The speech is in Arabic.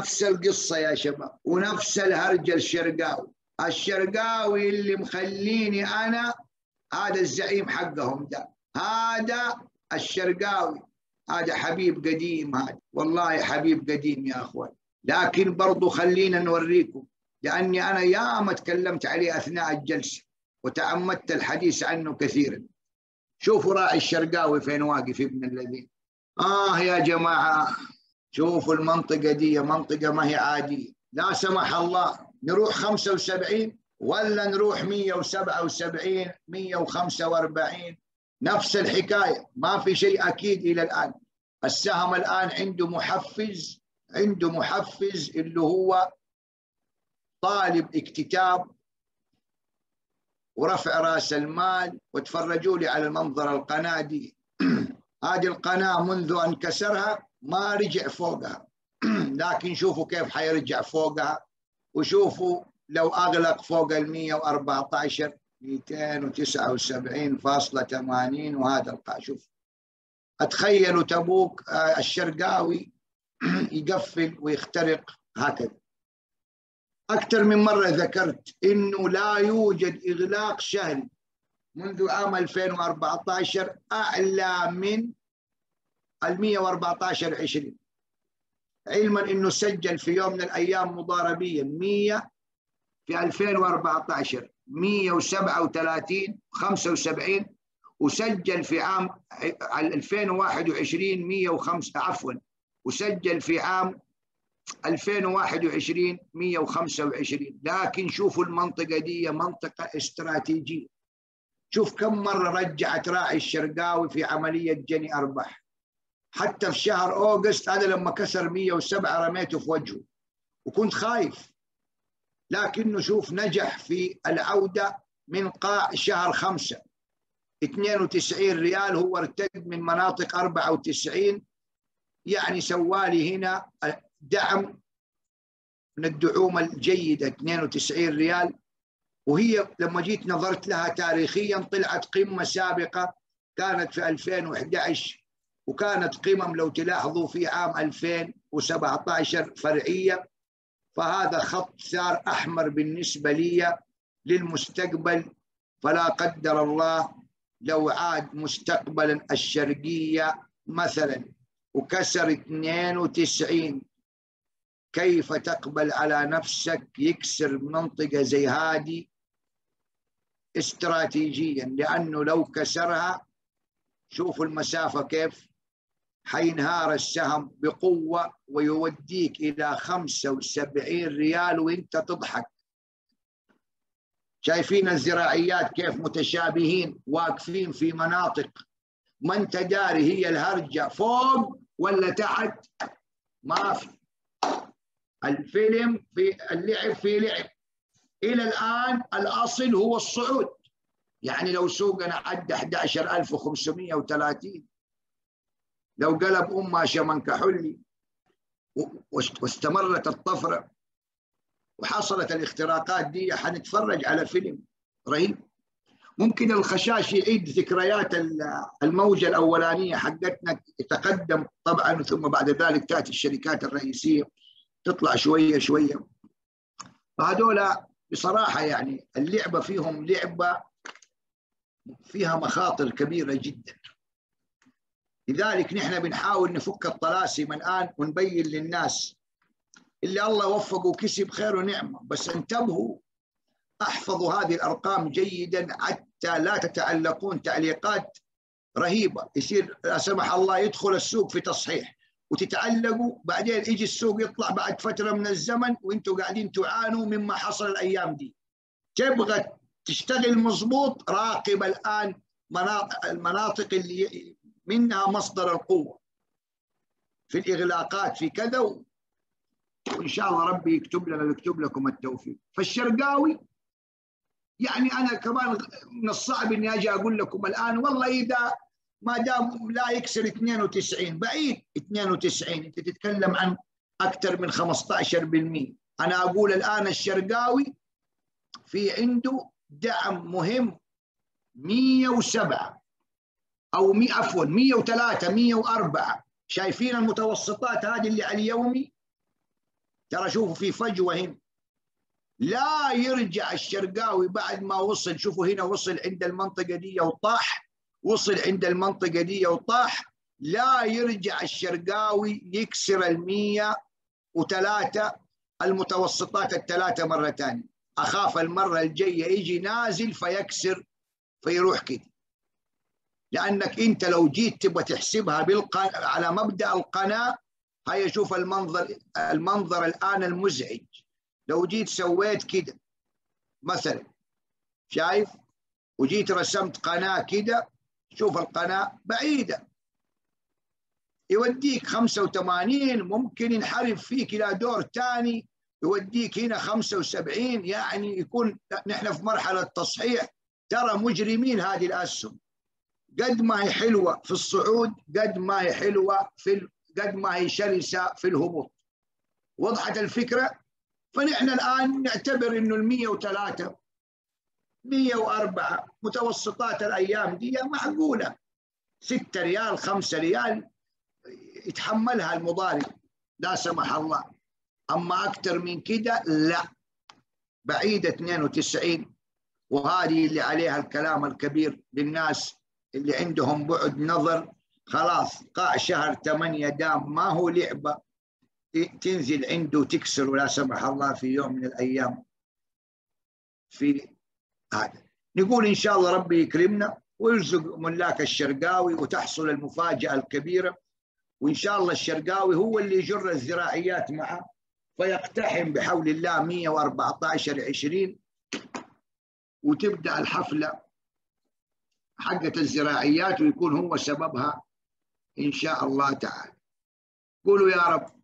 نفس القصة يا شباب ونفس الهرجة الشرقاوي. الشرقاوي اللي مخليني أنا هذا الزعيم حقهم ده. هذا الشرقاوي هذا حبيب قديم هذا. والله حبيب قديم يا أخوان. لكن برضو خلينا نوريكم لأني أنا ياما تكلمت عليه أثناء الجلسة وتعمدت الحديث عنه كثيرا. شوفوا راعي الشرقاوي فين واقف ابن الذين. آه يا جماعة شوفوا المنطقة دي منطقة ما هي عادية. لا سمح الله نروح 75 ولا نروح 177 145 نفس الحكاية ما في شيء أكيد إلى الآن. السهم الآن عنده محفز عنده محفز اللي هو طالب اكتتاب ورفع رأس المال وتفرجوا لي على المنظر القناة دي هذه القناة منذ أن كسرها ما رجع فوقها. لكن شوفوا كيف حيرجع فوقها. وشوفوا لو أغلق فوق ال 114 279.80 وهذا القاع شوف. أتخيلوا تبوك الشرقاوي يقفل ويخترق هكذا. أكثر من مرة ذكرت إنه لا يوجد إغلاق شهري. منذ عام 2014 أعلى من ال 114 20 علما إنه سجل في يوم من الأيام مضاربيا 100 في 2014 137 75 وسجل في عام 2021 105 عفوا وسجل في عام 2021 125 لكن شوفوا المنطقة دي منطقة استراتيجية. شوف كم مرة رجعت راعي الشرقاوي في عملية جني أرباح. حتى في شهر أوغست هذا لما كسر 107 رميته في وجهه. وكنت خايف. لكنه شوف نجح في العودة من قاع شهر خمسة. 92 ريال هو ارتد من مناطق 94 يعني سوالي هنا دعم من الدعوم الجيدة 92 ريال. وهي لما جيت نظرت لها تاريخيا طلعت قمة سابقة كانت في 2011 وكانت قمم لو تلاحظوا في عام 2017 فرعية. فهذا خط ثار أحمر بالنسبة لي للمستقبل. فلا قدر الله لو عاد مستقبلا الشرقية مثلا. وكسر 92 كيف تقبل على نفسك يكسر منطقة زي هذه؟ استراتيجيا لأنه لو كسرها شوفوا المسافة كيف حينهار السهم بقوة ويوديك إلى 75 ريال وإنت تضحك. شايفين الزراعيات كيف متشابهين واقفين في مناطق. ما أنت داري هي الهرجة فوق ولا تحت؟ ما في. الفيلم في اللعب في لعب. إلى الآن الأصل هو الصعود. يعني لو سوقنا عدى 11530 لو قلب أمها شمن كحلي واستمرت الطفرة وحصلت الاختراقات دي حنتفرج على فيلم رهيب. ممكن الخشاش يعيد ذكريات الموجة الأولانية حقتنا يتقدم طبعا ثم بعد ذلك تأتي الشركات الرئيسية تطلع شوية شوية. فهذول بصراحة يعني اللعبة فيهم لعبة فيها مخاطر كبيرة جدا. لذلك نحن بنحاول نفك الطلاسم الآن ونبين للناس اللي الله وفقه وكسب خير ونعمة بس انتبهوا احفظوا هذه الأرقام جيدا حتى لا تتعلقون تعليقات رهيبة. يصير لا سمح الله يدخل السوق في تصحيح. وتتعلقوا بعدين يجي السوق يطلع بعد فترة من الزمن وأنتم قاعدين تعانوا مما حصل الأيام دي. تبغى تشتغل مضبوط راقب الآن المناطق اللي منها مصدر القوة. في الإغلاقات في كذا وإن شاء الله ربي يكتب لنا ويكتب لكم التوفيق. فالشرقاوي يعني أنا كمان من الصعب إني أجي أقول لكم الآن والله إذا ما دام لا يكسر 92 بعيد 92 أنت تتكلم عن أكثر من 15% أنا أقول الآن الشرقاوي في عنده دعم مهم 107 أو 100 عفوا 103 104 شايفين المتوسطات هذه اللي على اليومي؟ ترى شوفوا في فجوة هنا. لا يرجع الشرقاوي بعد ما وصل شوفوا هنا وصل عند المنطقة دي وطاح. وصل عند المنطقة دي وطاح لا يرجع الشرقاوي يكسر المية وثلاثة المتوسطات الثلاثة مرة ثانية أخاف المرة الجاية يجي نازل فيكسر فيروح كده. لأنك أنت لو جيت تبغى تحسبها بالقن... على مبدأ القناة هيا شوف المنظر المنظر الآن المزعج. لو جيت سويت كده مثلا شايف؟ وجيت رسمت قناة كده شوف القناة بعيدة. يوديك 85 ممكن ينحرف فيك إلى دور ثاني يوديك هنا 75 يعني يكون نحن في مرحلة تصحيح. ترى مجرمين هذه الأسهم. قد ما هي حلوة في الصعود قد ما هي حلوة في قد ما هي شرسة في الهبوط. وضحت الفكرة؟ فنحن الآن نعتبر أنه ال 103 104 متوسطات الأيام دي معقولة. 6 ريال 5 ريال يتحملها المضارب لا سمح الله. أما أكثر من كده لا. بعيدة 92 وهذه اللي عليها الكلام الكبير للناس اللي عندهم بعد نظر. خلاص قاع شهر 8 دام ما هو لعبة تنزل عنده تكسر ولا سمح الله في يوم من الأيام. في هذا. نقول إن شاء الله ربي يكرمنا ويرزق ملاك الشرقاوي وتحصل المفاجأة الكبيرة وإن شاء الله الشرقاوي هو اللي يجر الزراعيات معه فيقتحم بحول الله 114 20 وتبدأ الحفلة حقة الزراعيات ويكون هو سببها إن شاء الله تعالى. قولوا يا رب.